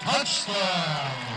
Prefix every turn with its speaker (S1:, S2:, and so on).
S1: Touchdown,